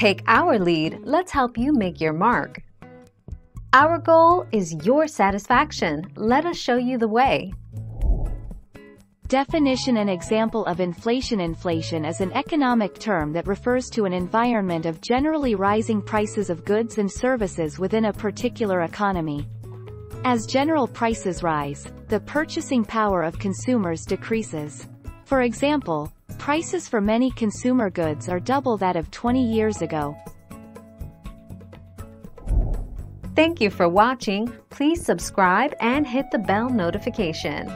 Take our lead, let's help you make your mark. Our goal is your satisfaction. Let us show you the way. Definition and example of inflation Inflation is an economic term that refers to an environment of generally rising prices of goods and services within a particular economy. As general prices rise, the purchasing power of consumers decreases. For example, prices for many consumer goods are double that of 20 years ago. Thank you for watching. Please subscribe and hit the bell notification.